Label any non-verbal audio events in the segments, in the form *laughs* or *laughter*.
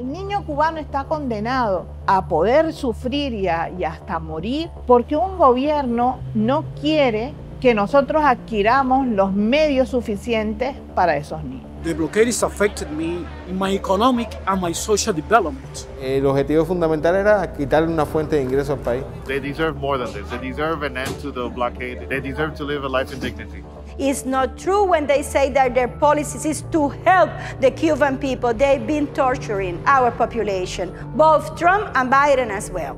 El niño cubano está condenado a poder sufrir y, a, y hasta morir porque un gobierno no quiere que nosotros adquiramos los medios suficientes para esos niños. The blockade has affected me in my economic and my social development. El objetivo fundamental era quitarle una fuente de ingreso al país. They deserve more than this. They deserve an end to the blockade. They deserve to live a life in dignity. It's not true when they say that their policies is to help the Cuban people. They've been torturing our population, both Trump and Biden as well.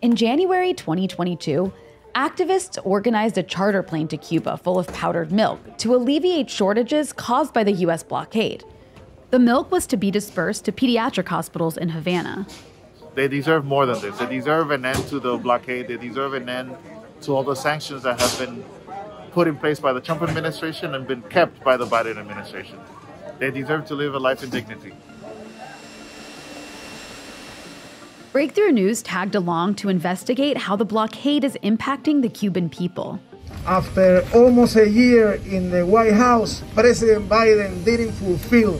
In January 2022, activists organized a charter plane to Cuba full of powdered milk to alleviate shortages caused by the U.S. blockade. The milk was to be dispersed to pediatric hospitals in Havana. They deserve more than this. They deserve an end to the blockade. They deserve an end to all the sanctions that have been put in place by the Trump administration and been kept by the Biden administration. They deserve to live a life in dignity. Breakthrough News tagged along to investigate how the blockade is impacting the Cuban people. After almost a year in the White House, President Biden didn't fulfill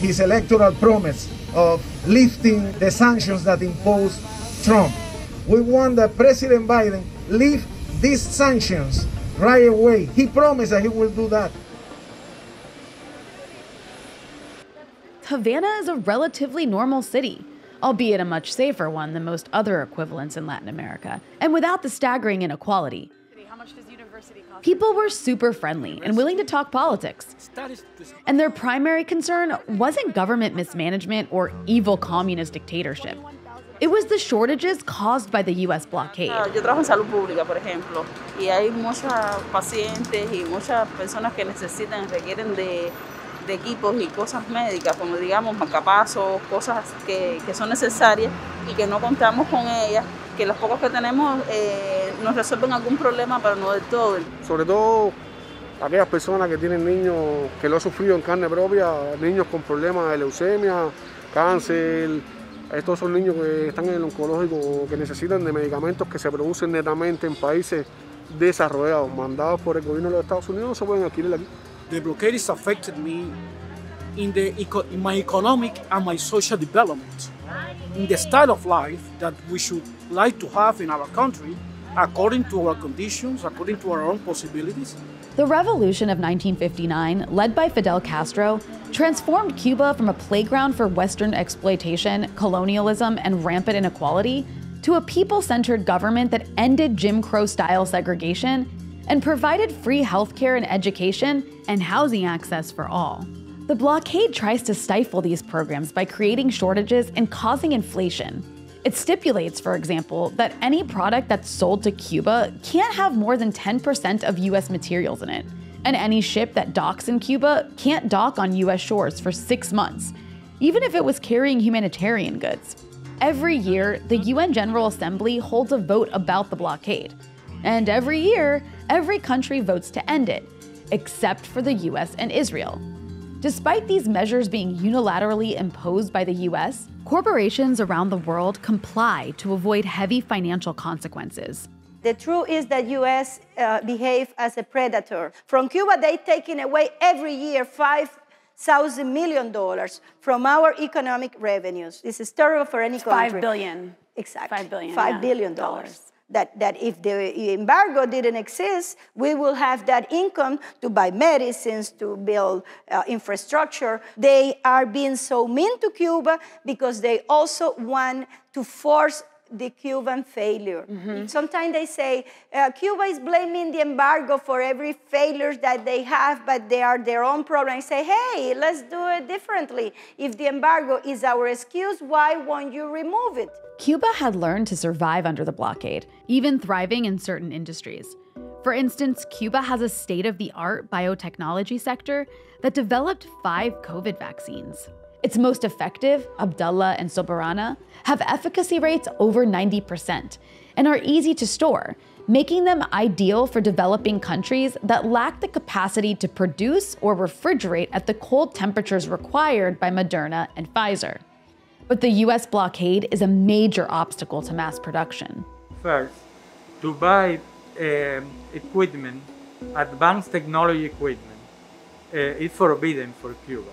his electoral promise of lifting the sanctions that imposed Trump. We want that President Biden lift these sanctions right away. He promised that he will do that. Havana is a relatively normal city, albeit a much safer one than most other equivalents in Latin America, and without the staggering inequality. People were super friendly and willing to talk politics. And their primary concern wasn't government mismanagement or evil communist dictatorship. It was the shortages caused by the US blockade. Ah, yo trabajo en salud pública, por ejemplo, y hay muchos pacientes y muchas personas que necesitan, requieren de, de equipos y cosas médicas, como digamos marcapasos, cosas que, que son necesarias y que no contamos con ellas, que los pocos que tenemos eh, nos resuelven algún problema, pero no del todo. Sobre todo aquellas personas que tienen niños que lo han sufrido en carne propia, niños con problemas de leucemia, cáncer. Estos son niños que están en el oncológico, que necesitan de medicamentos que se producen netamente en países desarrollados, mandados por el gobierno de los Estados Unidos, no se pueden adquirir aquí. The blockade has affected me in, the, in my economic and my social development, in the style of life that we should like to have in our country, according to our conditions, according to our own possibilities. The revolution of 1959, led by Fidel Castro, transformed Cuba from a playground for Western exploitation, colonialism, and rampant inequality to a people centered government that ended Jim Crow style segregation and provided free healthcare and education and housing access for all. The blockade tries to stifle these programs by creating shortages and causing inflation. It stipulates, for example, that any product that's sold to Cuba can't have more than 10% of US materials in it. And any ship that docks in Cuba can't dock on US shores for six months, even if it was carrying humanitarian goods. Every year, the UN General Assembly holds a vote about the blockade. And every year, every country votes to end it, except for the US and Israel. Despite these measures being unilaterally imposed by the US, corporations around the world comply to avoid heavy financial consequences. The truth is that U.S. Uh, behave as a predator. From Cuba, they're taking away every year five thousand million dollars from our economic revenues. This is terrible for any country. Five billion. Exactly. Five billion. Five yeah, billion dollars. That, that if the embargo didn't exist, we will have that income to buy medicines, to build uh, infrastructure. They are being so mean to Cuba because they also want to force the Cuban failure. Mm-hmm. Sometimes they say uh, Cuba is blaming the embargo for every failure that they have, but they are their own problem. I say, hey, let's do it differently. If the embargo is our excuse, why won't you remove it? Cuba had learned to survive under the blockade, even thriving in certain industries. For instance, Cuba has a state of the art biotechnology sector that developed five COVID vaccines. Its most effective, Abdala and Soberana, have efficacy rates over 90% and are easy to store, making them ideal for developing countries that lack the capacity to produce or refrigerate at the cold temperatures required by Moderna and Pfizer. But the US blockade is a major obstacle to mass production. First, to buy um, equipment, advanced technology equipment, uh, is forbidden for Cuba.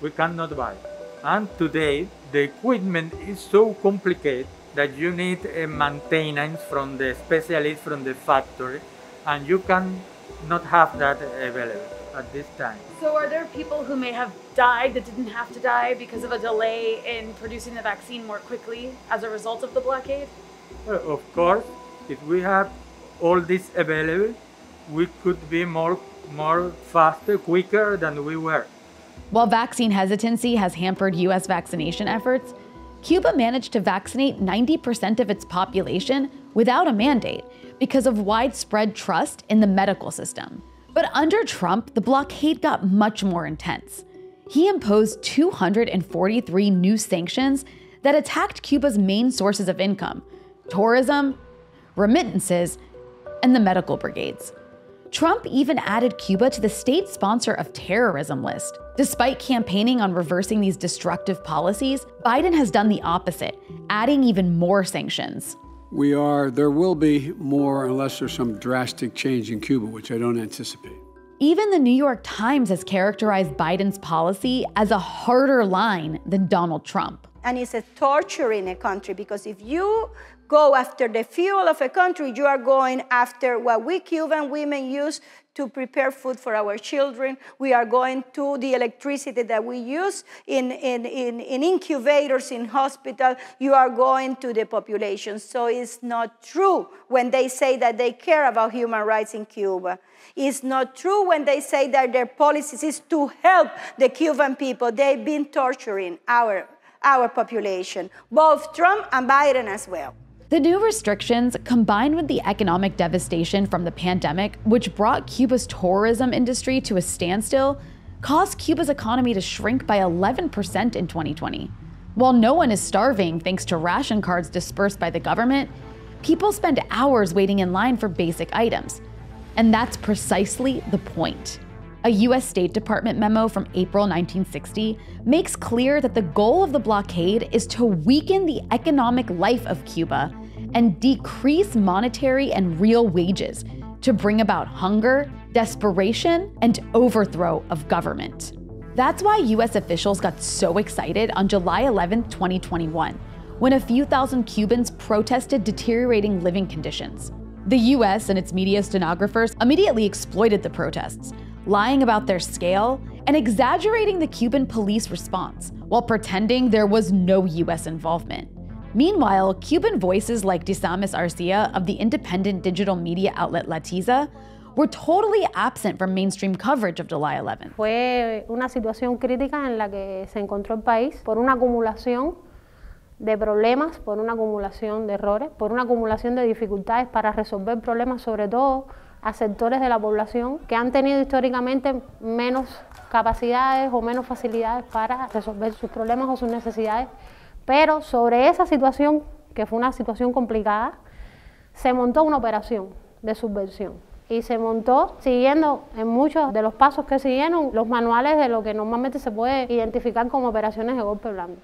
We cannot buy. And today, the equipment is so complicated that you need a maintenance from the specialist from the factory, and you can not have that available at this time. So, are there people who may have died that didn't have to die because of a delay in producing the vaccine more quickly as a result of the blockade? Well, of course, if we have all this available, we could be more, more faster, quicker than we were. While vaccine hesitancy has hampered U.S. vaccination efforts, Cuba managed to vaccinate 90% of its population without a mandate because of widespread trust in the medical system. But under Trump, the blockade got much more intense. He imposed 243 new sanctions that attacked Cuba's main sources of income tourism, remittances, and the medical brigades. Trump even added Cuba to the state sponsor of terrorism list. Despite campaigning on reversing these destructive policies, Biden has done the opposite, adding even more sanctions. We are, there will be more unless there's some drastic change in Cuba, which I don't anticipate. Even the New York Times has characterized Biden's policy as a harder line than Donald Trump. And it's a torture in a country because if you go after the fuel of a country, you are going after what we Cuban women use to prepare food for our children. We are going to the electricity that we use in, in, in, in incubators in hospital. You are going to the population. So it's not true when they say that they care about human rights in Cuba. It's not true when they say that their policies is to help the Cuban people. They've been torturing our, our population, both Trump and Biden as well. The new restrictions, combined with the economic devastation from the pandemic, which brought Cuba's tourism industry to a standstill, caused Cuba's economy to shrink by 11% in 2020. While no one is starving thanks to ration cards dispersed by the government, people spend hours waiting in line for basic items. And that's precisely the point. A US State Department memo from April 1960 makes clear that the goal of the blockade is to weaken the economic life of Cuba and decrease monetary and real wages to bring about hunger, desperation, and overthrow of government. That's why US officials got so excited on July 11, 2021, when a few thousand Cubans protested deteriorating living conditions. The US and its media stenographers immediately exploited the protests, lying about their scale, and exaggerating the Cuban police response while pretending there was no US involvement. Meanwhile, Cuban voices like Disamis Arcia of the independent digital media outlet La Tizza were totally absent from mainstream coverage of July 11. Fue una situación crítica en la que se encontró el país por una acumulación de problemas, por una acumulación de errores, por una acumulación de dificultades para resolver problemas, sobre todo a sectores de la población que han tenido históricamente menos capacidades o menos facilidades para resolver sus problemas o sus necesidades. Pero sobre esa situación, que fue una situación complicada, se montó una operación de subversión. Y se montó siguiendo en muchos de los pasos que siguieron los manuales de lo que normalmente se puede identificar como operaciones de golpe blando.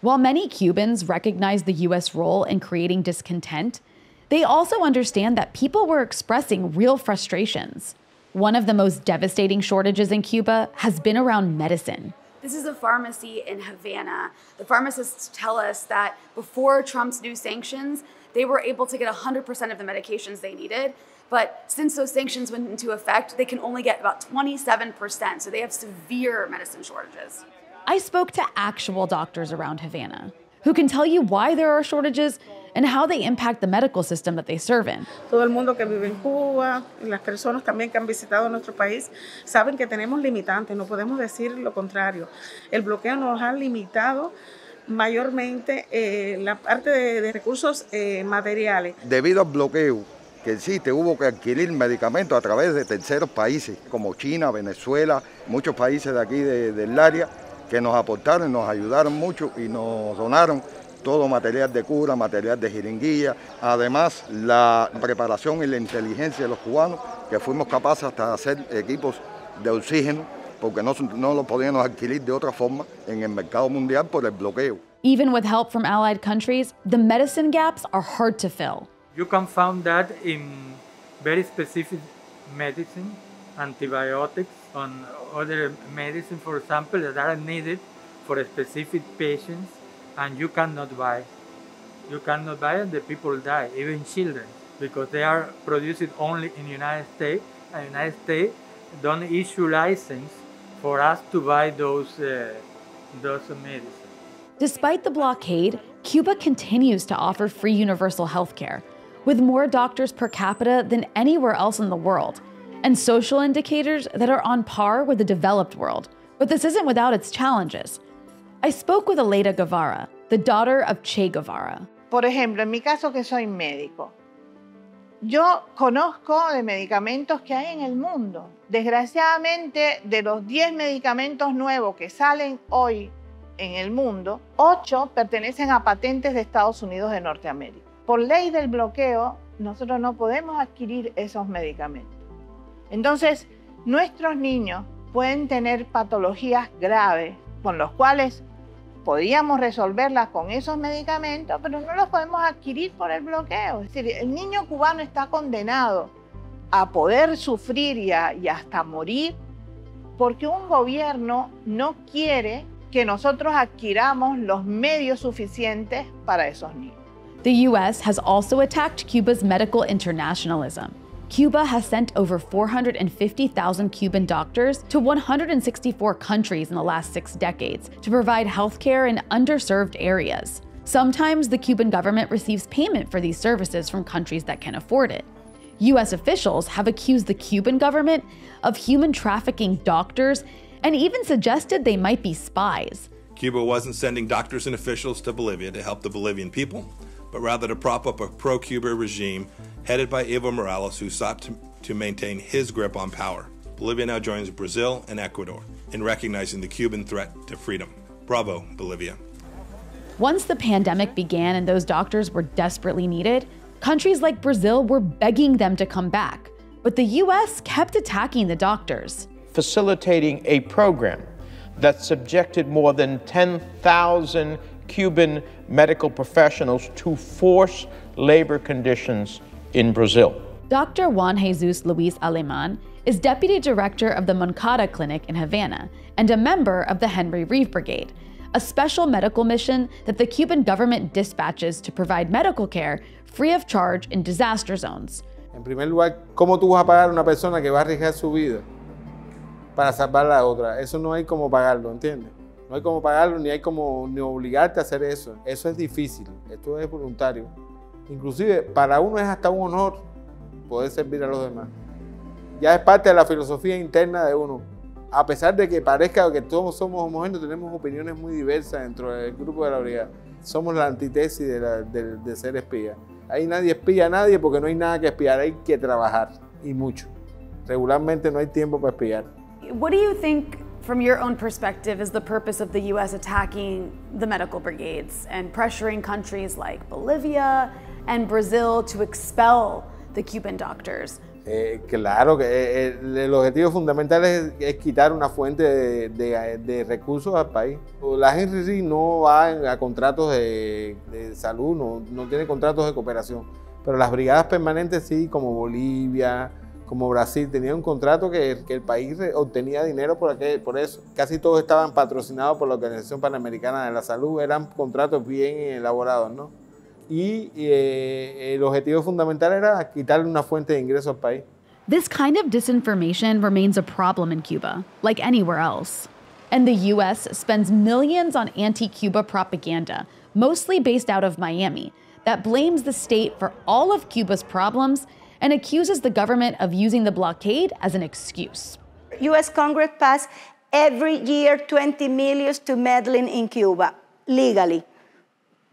While many Cubans recognize the U.S. role in creating discontent, They also understand that people were expressing real frustrations. One of the most devastating shortages in Cuba has been around medicine. This is a pharmacy in Havana. The pharmacists tell us that before Trump's new sanctions, they were able to get 100% of the medications they needed. But since those sanctions went into effect, they can only get about 27%. So they have severe medicine shortages. I spoke to actual doctors around Havana who can tell you why there are shortages and how they impact the medical system that they serve in. Todo el mundo que vive en Cuba, las personas también que han visitado nuestro país, saben que tenemos limitantes, no podemos decir lo contrario. El bloqueo nos ha limitado mayormente eh, la parte de, de recursos eh, materiales. Debido al bloqueo que existe, hubo que adquirir medicamentos a través de terceros países como China, Venezuela, muchos países de aquí de, del área que nos aportaron, nos ayudaron mucho y nos donaron todo material de cura, material de jeringuilla, además la preparación y la inteligencia de los cubanos, que fuimos capaces hasta de hacer equipos de oxígeno, porque no, no lo podíamos adquirir de otra forma en el mercado mundial por el bloqueo. Even with help from allied countries, the medicine gaps are hard to fill. You can find that in very specific medicine antibiotics, on other medicine, for example, that are needed for specific patients, and you cannot buy. You cannot buy, and the people die, even children, because they are produced only in United States, and United States don't issue license for us to buy those, uh, those medicines. Despite the blockade, Cuba continues to offer free universal health care, with more doctors per capita than anywhere else in the world, and social indicators that are on par with the developed world. But this isn't without its challenges. I spoke with Aleida Guevara, the daughter of Che Guevara. Por ejemplo, en mi caso que soy médico, yo conozco de medicamentos que hay en el mundo. Desgraciadamente, de los 10 medicamentos nuevos que salen hoy en el mundo, 8 pertenecen a patentes de Estados Unidos de Norteamérica. Por ley del bloqueo, nosotros no podemos adquirir esos medicamentos. Entonces, nuestros niños pueden tener patologías graves con los cuales podríamos resolverlas con esos medicamentos, pero no los podemos adquirir por el bloqueo. Es decir, el niño cubano está condenado a poder sufrir y, a, y hasta morir porque un gobierno no quiere que nosotros adquiramos los medios suficientes para esos niños. The US has also attacked Cuba's medical internationalism. Cuba has sent over 450,000 Cuban doctors to 164 countries in the last six decades to provide healthcare in underserved areas. Sometimes the Cuban government receives payment for these services from countries that can afford it. US officials have accused the Cuban government of human trafficking doctors and even suggested they might be spies. Cuba wasn't sending doctors and officials to Bolivia to help the Bolivian people, but rather to prop up a pro Cuba regime headed by Evo Morales, who sought to, to maintain his grip on power. Bolivia now joins Brazil and Ecuador in recognizing the Cuban threat to freedom. Bravo, Bolivia. Once the pandemic began and those doctors were desperately needed, countries like Brazil were begging them to come back. But the US kept attacking the doctors. Facilitating a program that subjected more than 10,000 Cuban medical professionals to force labor conditions in Brazil. Dr. Juan Jesus Luis Aleman is deputy director of the Moncada Clinic in Havana and a member of the Henry Reeve Brigade, a special medical mission that the Cuban government dispatches to provide medical care free of charge in disaster zones. En primer lugar, ¿cómo tú vas a pagar a una persona que va a arriesgar su vida para salvar a la otra? Eso no hay como pagarlo, ¿entiendes? No hay como pagarlo, ni hay como ni obligarte a hacer eso. Eso es difícil, esto es voluntario. Inclusive para uno es hasta un honor poder servir a los demás. Ya es parte de la filosofía interna de uno. A pesar de que parezca que todos somos homogéneos, tenemos opiniones muy diversas dentro del grupo de la brigada. Somos la antítesis de, de, de ser espía. Ahí nadie espía a nadie porque no hay nada que espiar, hay que trabajar y mucho. Regularmente no hay tiempo para espiar. What do you think, from your own perspective, is the purpose of the U.S. attacking the medical brigades and pressuring countries like Bolivia and Brazil to expel the Cuban doctors? Eh, claro que eh, el, el, objetivo fundamental es, es quitar una fuente de, de, de, recursos al país. La Henry no va a contratos de, de salud, no, no, tiene contratos de cooperación, pero las brigadas permanentes sí, como Bolivia, como Brasil, tenían un contrato que, que el país obtenía dinero por, aquel, por eso. Casi todos estaban patrocinados por la Organización Panamericana de la Salud, eran contratos bien elaborados, ¿no? y eh, el objetivo fundamental era quitarle una fuente de ingreso al país. This kind of disinformation remains a problem in Cuba, like anywhere else. And the US spends millions on anti Cuba propaganda, mostly based out of Miami, that blames the state for all of Cuba's problems and accuses the government of using the blockade as an excuse. US Congress passed every year 20 million to meddling in Cuba legally.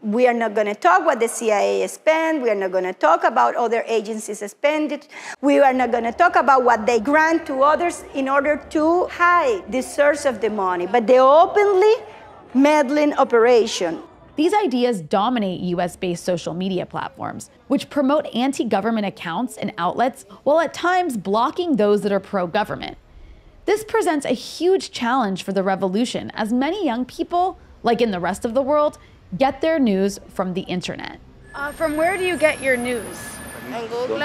We are not going to talk what the CIA spent. We are not going to talk about other agencies spent. We are not going to talk about what they grant to others in order to hide the source of the money. But the openly meddling operation. These ideas dominate US based social media platforms, which promote anti government accounts and outlets while at times blocking those that are pro government. This presents a huge challenge for the revolution, as many young people, like in the rest of the world, get their news from the internet. Uh, from where do you get your news? En Google.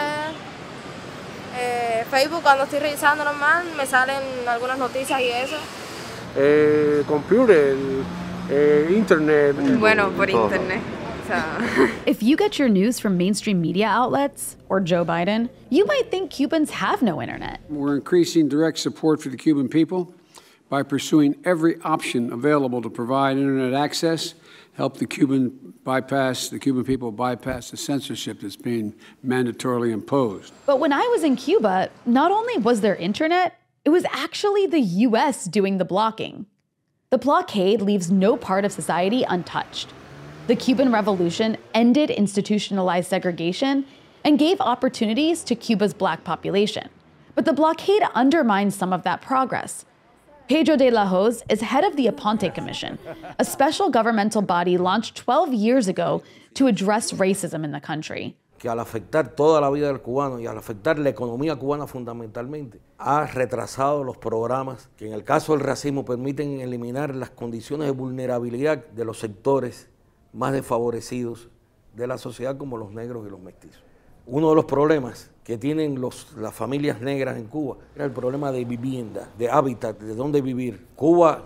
Eh, Facebook, cuando estoy revisando normal, me salen algunas noticias y eso. Eh, computer, eh, internet. Bueno, por internet. *laughs* if you get your news from mainstream media outlets or Joe Biden, you might think Cubans have no internet. We're increasing direct support for the Cuban people by pursuing every option available to provide internet access, help the Cuban bypass the Cuban people bypass the censorship that's being mandatorily imposed. But when I was in Cuba, not only was there internet, it was actually the US doing the blocking. The blockade leaves no part of society untouched. The Cuban Revolution ended institutionalized segregation and gave opportunities to Cuba's black population. But the blockade undermines some of that progress. Pedro de la Hoz is head of the Aponte Commission, a special governmental body launched 12 years ago to address racism in the country. Que al afectar toda la vida del cubano y al afectar la economía cubana fundamentalmente, ha retrasado los programas que en el caso del racismo permiten eliminar las condiciones de vulnerabilidad de los sectores más desfavorecidos de la sociedad como los negros y los mestizos. Uno de los problemas que tienen los, las familias negras en Cuba era el problema de vivienda, de hábitat, de dónde vivir. Cuba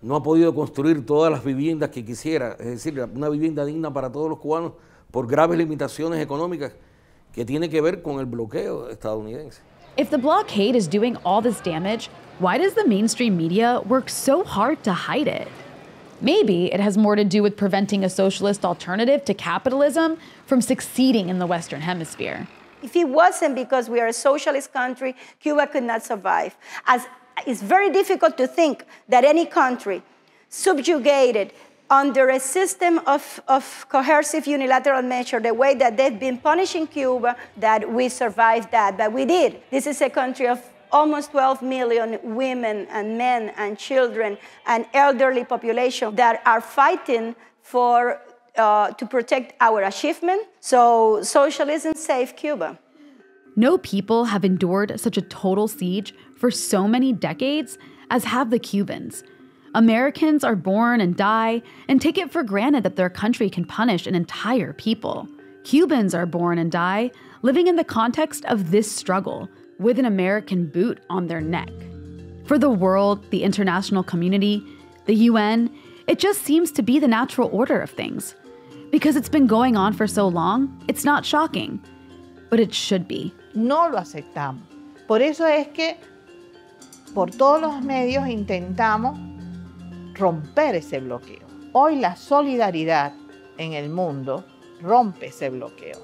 no ha podido construir todas las viviendas que quisiera, es decir, una vivienda digna para todos los cubanos por graves limitaciones económicas que tiene que ver con el bloqueo estadounidense. If the blockade is doing all this damage, why does the mainstream media work so hard to hide it? Maybe it has more to do with preventing a socialist alternative to capitalism from succeeding in the Western Hemisphere. If it wasn't because we are a socialist country, Cuba could not survive. As it's very difficult to think that any country subjugated under a system of, of coercive unilateral measure, the way that they've been punishing Cuba, that we survived that, but we did. This is a country of almost 12 million women and men and children and elderly population that are fighting for uh, to protect our achievement. So socialism saved Cuba. No people have endured such a total siege for so many decades as have the Cubans. Americans are born and die and take it for granted that their country can punish an entire people. Cubans are born and die living in the context of this struggle with an American boot on their neck. For the world, the international community, the UN, it just seems to be the natural order of things. Because it's been going on for so long, it's not shocking. But it should be. No lo aceptamos. Por eso es que por todos los medios intentamos romper ese bloqueo. Hoy la solidaridad en el mundo rompe ese bloqueo.